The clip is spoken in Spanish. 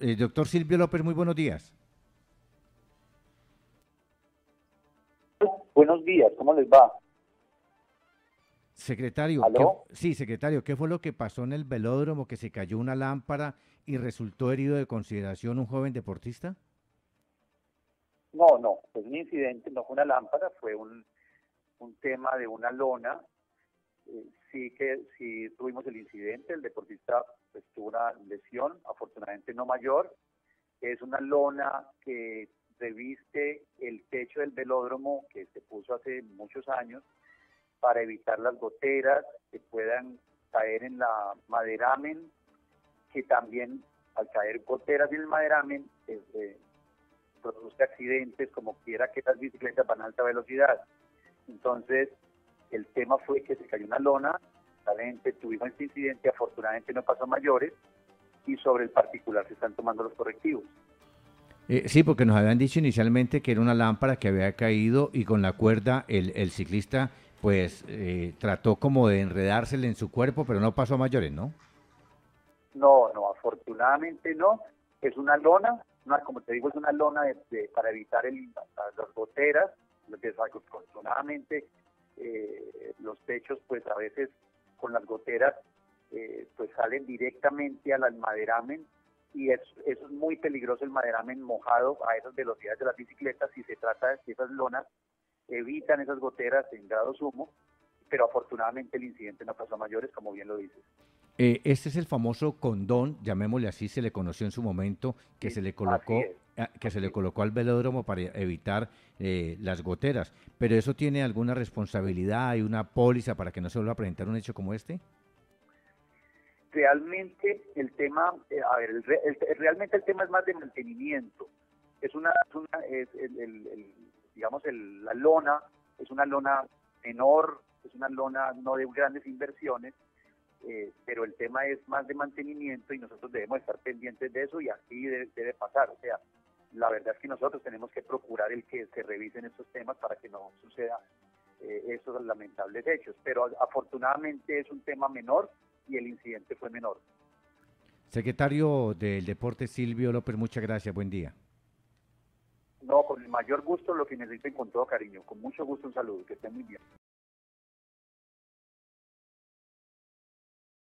Eh, doctor Silvio López, muy buenos días. Buenos días, ¿cómo les va? Secretario. ¿qué- sí, secretario, ¿qué fue lo que pasó en el velódromo que se cayó una lámpara y resultó herido de consideración un joven deportista? No, no, es un incidente, no fue una lámpara, fue un, un tema de una lona. Sí que sí tuvimos el incidente, el deportista pues, tuvo una lesión, afortunadamente no mayor. Es una lona que reviste el techo del velódromo que se puso hace muchos años para evitar las goteras que puedan caer en la maderamen, que también al caer goteras en el maderamen eh, eh, produce accidentes como quiera que las bicicletas van a alta velocidad. Entonces, el tema fue que se cayó una lona, lamentablemente tuvimos este incidente, afortunadamente no pasó a mayores, y sobre el particular se están tomando los correctivos. Eh, sí, porque nos habían dicho inicialmente que era una lámpara que había caído y con la cuerda el, el ciclista pues eh, trató como de enredársele en su cuerpo, pero no pasó a mayores, ¿no? No, no, afortunadamente no. Es una lona, una- como te digo, es una lona de- de- para evitar el- las goteras. Desafortunadamente, eh, los techos, pues a veces con las goteras, eh, pues salen directamente al maderamen y es, eso es muy peligroso el maderamen mojado a esas velocidades de las bicicletas. Si se trata de que esas lonas evitan esas goteras en grado sumo, pero afortunadamente el incidente no pasó a mayores, como bien lo dices. Eh, este es el famoso condón, llamémosle así, se le conoció en su momento, que Sí, se le colocó, que se le colocó al velódromo para evitar eh, las goteras. Pero eso tiene alguna responsabilidad, hay una póliza para que no se vuelva a presentar un hecho como este. realmente el tema, eh, a ver, el re- el- realmente el tema es más de mantenimiento. Es una, es una es el, digamos, el- la lona es una lona menor, es una lona no de grandes inversiones, eh, pero el tema es más de mantenimiento y nosotros debemos estar pendientes de eso y así debe, debe pasar. O sea, la verdad es que nosotros tenemos que procurar el que se revisen estos temas para que no suceda eh, esos lamentables hechos. Pero afortunadamente es un tema menor y el incidente fue menor. Secretario del Deporte Silvio López, muchas gracias, buen día. No, con el mayor gusto, lo que necesiten con todo cariño. Con mucho gusto, un saludo. Que estén muy bien.